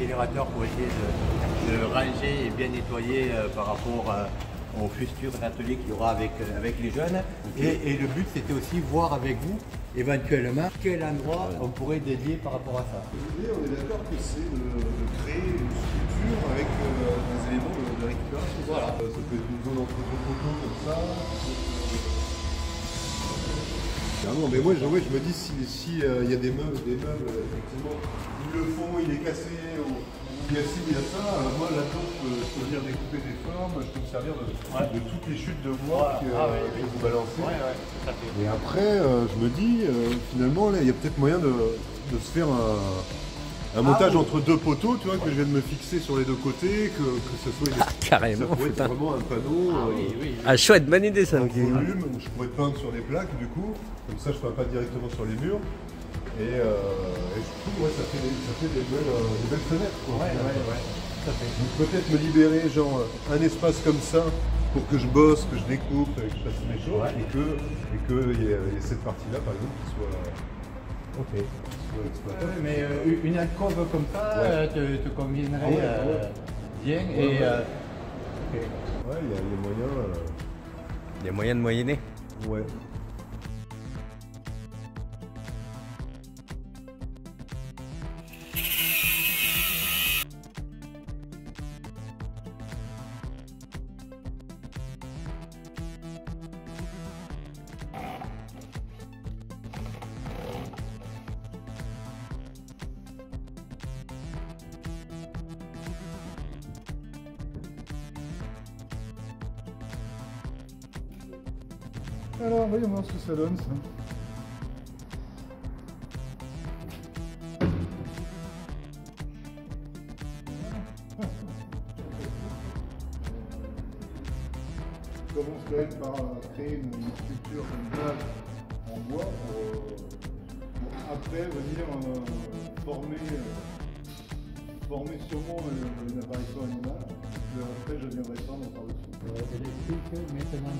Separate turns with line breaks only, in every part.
générateur pour essayer de, de ranger et bien nettoyer euh, par rapport euh, au futur atelier qu'il y aura avec, euh, avec les jeunes. Et, et le but, c'était aussi voir avec vous, éventuellement, quel endroit on pourrait dédier par rapport à ça.
L'idée, on est d'accord que c'est de, de créer une structure avec euh, des éléments de, de récupération.
Voilà.
Euh, ça peut être une zone entre comme ça. Ah non, mais moi, je, me dis, si il si, euh, y a des meubles, des meubles, euh, effectivement, ils le font, il est cassé, ou il y a ci, il y a ça, euh, moi, là-dedans, je peux, je peux venir découper des formes, je peux me servir de, de toutes les chutes de bois que,
Ah
que vous balancez.
Ouais, ouais.
Et après, euh, je me dis, euh, finalement, il y a peut-être moyen de, de se faire un, un montage
oui.
entre deux poteaux, tu vois, que je viens de me fixer sur les deux côtés, que, que ce soit ça
Carrément,
pourrait être vraiment un panneau
Ah
euh,
oui, oui.
Ah, chouette, bonne idée ça.
volume, où je pourrais peindre sur les plaques, du coup, comme ça je ne pas directement sur les murs. Et, euh, et je trouve ouais, ça fait des, ça fait des, belles, euh, des belles fenêtres. Quoi,
Ouais, ouais, ouais. Fait.
Donc peut-être me libérer genre un espace comme ça pour que je bosse, que je découpe, que je fasse mes choses,
Ouais.
et que et que il y, ait- il y ait cette partie-là par exemple qui soit,
Ok.
Exploitable.
mais euh, une alcôve comme ça
Ouais.
euh, te, te conviendrait
Ah ouais,
euh,
ouais.
bien.
Ouais,
et,
ouais.
euh, ok.
Ouais, il y, a- euh,
Il y a moyen de moyenner.
ouais.
Alors, voyons voir ce que ça donne, ça. Je commence quand même par euh, créer une structure comme en bois pour, après venir euh, former, euh, former sûrement une apparition animale. Je viendrai.
Euh,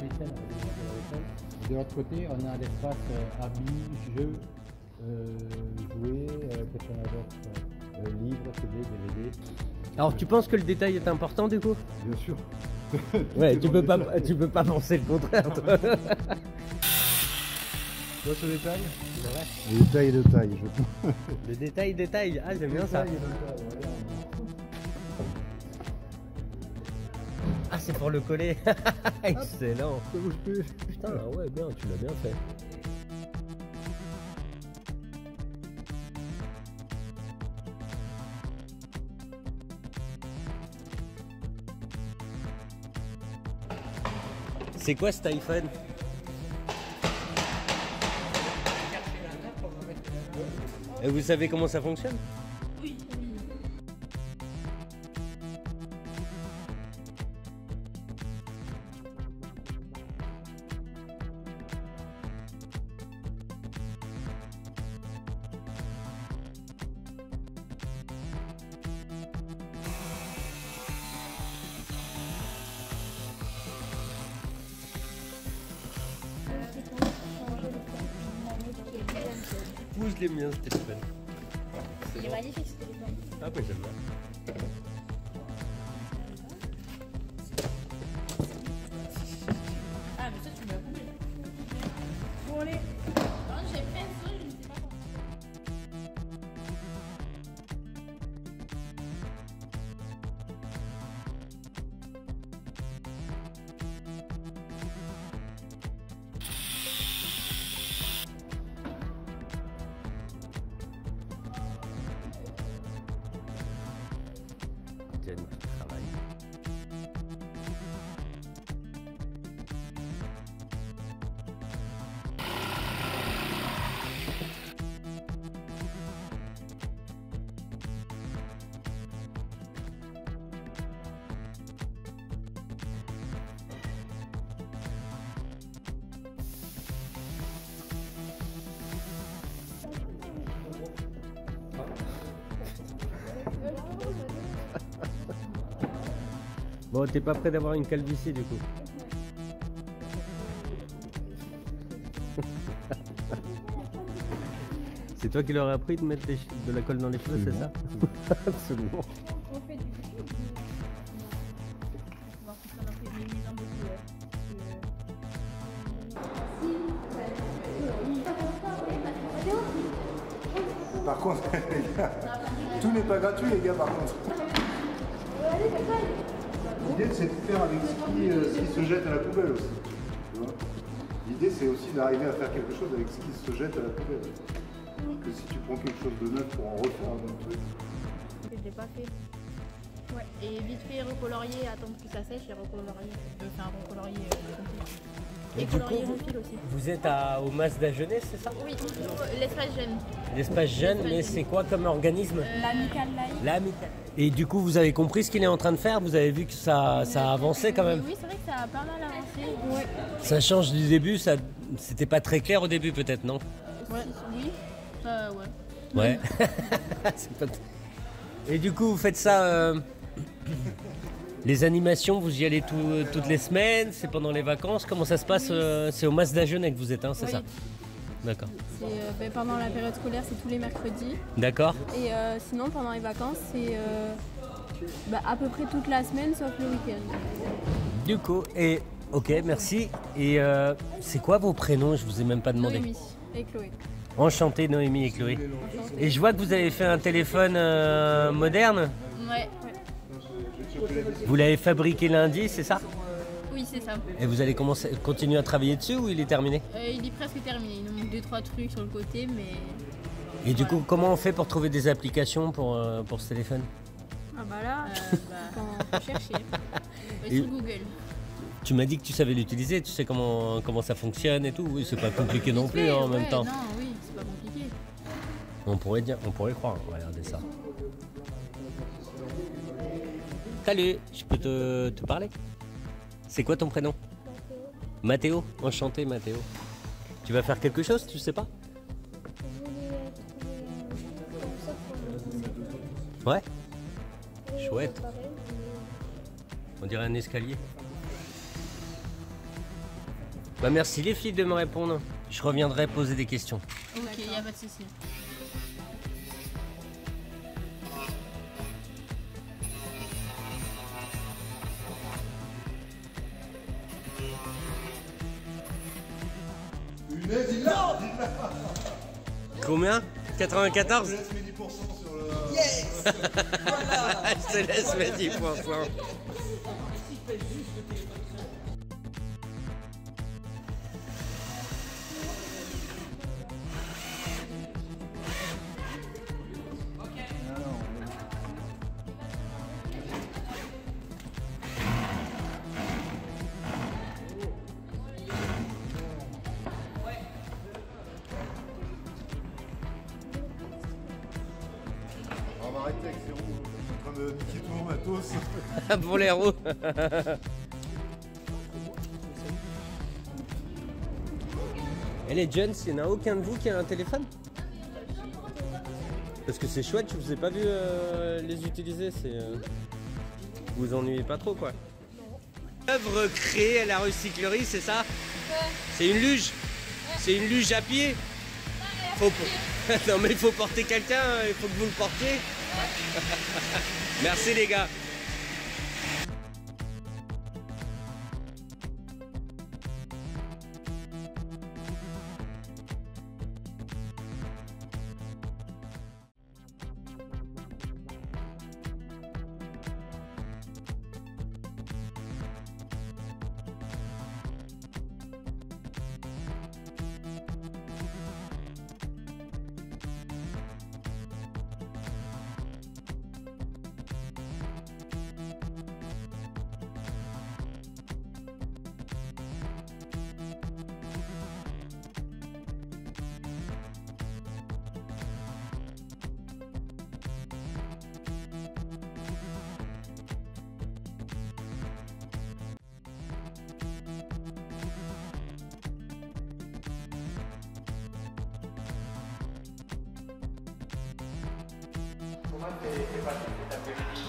l'échelle. De l'autre côté, on a l'espace euh, habits, jeux, euh, jouets, euh, qu'est-ce qu'on a d'autre euh, Livres, CD, DVD.
Alors tu penses que le détail est important du coup?
Bien sûr.
Ouais, tu peux pas, tu peux pas penser le contraire. Toi.
Tu vois ce détail? Le détail de taille, je pense.
le détail, détail. Ah j'aime bien ça.
Détail de
Ah c'est pour le coller. Excellent.
Ça bouge plus.
Putain ouais bien, tu l'as bien fait. C'est quoi cet iPhone? Et vous savez comment ça fonctionne? Vous je l'aime bien ce téléphone.
Il est magnifique ce téléphone.
Ah ouais j'aime bien.
Bon,
t'es pas prêt d'avoir une calvitie du coup C'est toi qui leur as appris de mettre de la colle dans les cheveux, c'est ça Absolument.
Par contre, les gars, tout n'est pas gratuit, les gars, par contre. L'idée, c'est de faire avec ce qui, euh, ce qui se jette à la poubelle aussi. L'idée, c'est aussi d'arriver à faire quelque chose avec ce qui se jette à la poubelle. Que si tu prends quelque chose de neuf pour en refaire un bon truc,
Je l'ai pas fait. Ouais. Et vite fait recolorier, attendre que ça sèche et recolorier. Faire un recolorier euh. Et,
du coup. Vous êtes à, au Mazda Jeunesse, c'est ça?
Oui, l'espace jeune.
L'espace jeune, mais c'est quoi comme organisme?
L'amical live.
L'Amical. Et du coup, vous avez compris ce qu'il est en train de faire? Vous avez vu que ça, ça a avancé quand même?
Oui, c'est vrai que ça a pas mal avancé. Ouais.
Ça change du début, ça c'était pas très clair au début peut-être, non?
Ouais. Oui. Ça, ouais.
Ouais. Pas Et du coup, vous faites ça. euh, Les animations, vous y allez tout- toutes les semaines C'est pendant les vacances Comment ça se passe euh, C'est au Mazda Jeune que vous êtes, hein, c'est
Oui.
ça D'accord.
Euh, ben, pendant la période scolaire, c'est tous les mercredis.
D'accord
Et euh, sinon, pendant les vacances, c'est euh, bah, à peu près toute la semaine, sauf le week-end.
Du coup, et ok, merci. Et euh, c'est quoi vos prénoms? Je vous ai même pas demandé.
Noémie et Chloé.
Enchanté, Noémie et Chloé. Et je vois que vous avez fait un téléphone euh, moderne?
Ouais.
Vous l'avez fabriqué lundi, c'est ça?
Oui, c'est ça.
Et vous allez commencer, continuer à travailler dessus ou il est terminé?
Euh, il est presque terminé. Il nous manque 2-3 trucs sur le côté, mais.
Et du coup, comment on fait pour trouver des applications pour, euh, pour ce téléphone?
Ah bah là,
euh, bah,
on peut chercher.
ouais,
Et-
sur Google.
Tu m'as dit que tu savais l'utiliser, tu sais comment, comment ça fonctionne et tout. Oui, c'est pas compliqué non plus hein, en même temps.
Non, oui, c'est pas compliqué.
On pourrait dire, on pourrait croire. Regardez ça. Salut, je peux te, te parler? C'est quoi ton prénom? Mathéo. Enchanté Mathéo. Tu vas faire quelque chose, tu sais pas? Ouais Chouette. On dirait un escalier. Bah merci les filles de me répondre. Je reviendrai poser des questions.
Ok, il a pas de souci.
Punaise, il l'a
Combien? 94
Je laisse mes 10% sur le.
Je te laisse mes 10
Matos.
Pour les roues. Et les jeunes, il n'y en a aucun de vous qui a un téléphone? Parce que c'est chouette, je vous ai pas vu euh, les utiliser. C'est, euh, Vous vous ennuyez pas trop quoi Œuvre créée à la recyclerie, c'est ça? C'est une luge? C'est une luge à pied? Faut Non mais il faut porter quelqu'un, il faut que vous le portiez. Merci les gars.
Moi, qui avais, euh,